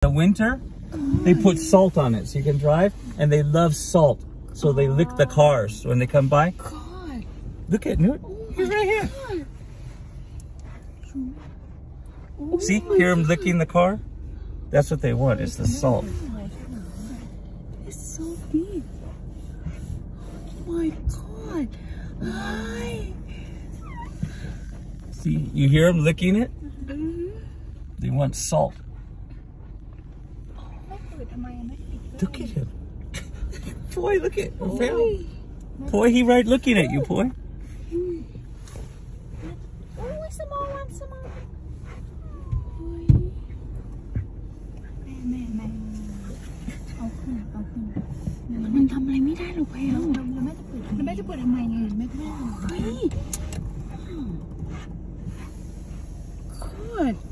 the winter, they put salt on it so you can drive, and they love salt. So they lick the cars when they come by. God. Look at Newt. He's right here. Oh See, hear him God. licking the car? That's what they want, is the salt. It's so big. Oh my God. Hi. See, you hear him licking it? Mhm. They want salt. Look at him. boy, look at Boy. boy, he right looking at you, boy. Oh, some more, one, some more. mình ทำอะไรไม่ได้หรอกแพลวแล้วแม่จะเปิดแล้วแม่จะเปิดทำไมไงแม่ก็ไม่รู้